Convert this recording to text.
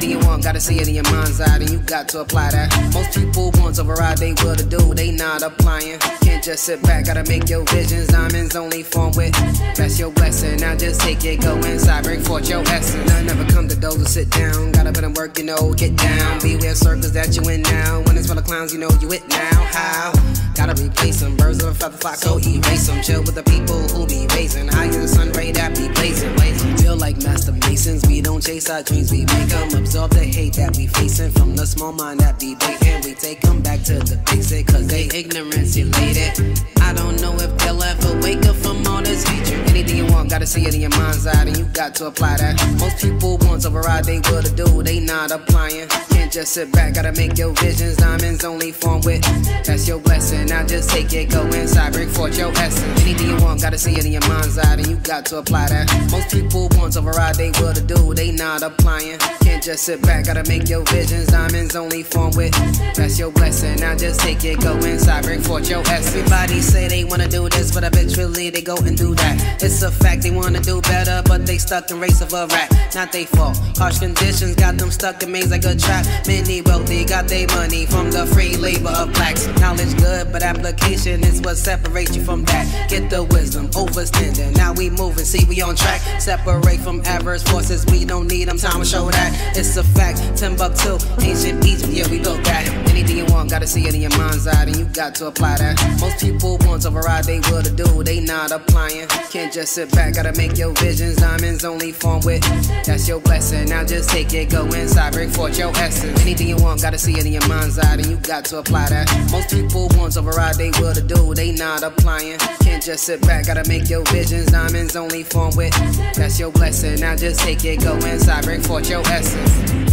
Anything you want, gotta see it in your mind's eye, and you got to apply that. Most people want to override they will to do, they not applying. Can't just sit back, gotta make your visions. Diamonds only form with. That's your blessing. Now just take it, go inside, bring forth your essence. None never come to those who sit down. Gotta put in work, you know, get down. Beware circles that you in now. When it's full of clowns, you know you it now. How? Gotta replace them. Birds of a feather flock, go erase them. Chill with the people who be raising. Higher don't chase our dreams, we make them. Absorb the hate that we facing. From the small mind that be blatant. We take them back to the basic, cause they ignorance elated. I don't know see it in your mind's eye, and you got to apply that. Most people want to override they will to do, they not applying. Can't just sit back, gotta make your visions. Diamonds only form with. That's your blessing. Now just take it, go inside, bring forth your essence. Anything you want, gotta see it in your mind's eye, and you got to apply that. Most people want to override they will to do, they not applying. Can't just sit back, gotta make your visions. Diamonds only form with. That's your blessing. Now just take it, go inside, bring forth your essence. Everybody say they wanna do this, but eventually they go and do that. It's a fact they wanna do better, but they stuck in race of a rat. Not they fault. Harsh conditions got them stuck in maze like a trap. Many wealthy got their money from the free labor of blacks. Knowledge good, but application is what separates you from that. Get the wisdom, overstanding. Now we moving, see we on track. Separate from adverse forces, we don't need them. Time to show that. It's a fact. Timbuktu, ancient Egypt, yeah we built that. Anything you want, gotta see it in your mind's eye, and you got to apply that. Most people want to override they will to do, they not applying. Can't just sit back, gotta make your visions. Diamonds only form with. That's your blessing. Now just take it, go inside, bring forth your essence. Anything you want, gotta see it in your mind's eye, and you got to apply that. Most people to override they will to do, they not applying. Can't just sit back, gotta make your visions. Diamonds only form with. That's your blessing. Now just take it, go inside, bring forth your essence.